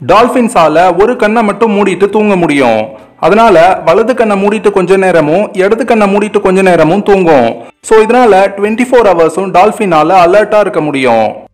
டால்ஃபின்ஸால ஒரு கண்ணை மட்டும் மூடிட்டு தூங்க முடியும். அதனால வலது கண்ணை மூடிட்டு கொஞ்ச நேரமும் இடது கண்ணை மூடிட்டு கொஞ்ச நேரமும் தூங்கும். ஸோ இதனால டுவெண்ட்டி ஃபோர் ஹவர்ஸும் டால்ஃபினால அலர்ட்டா இருக்க முடியும்.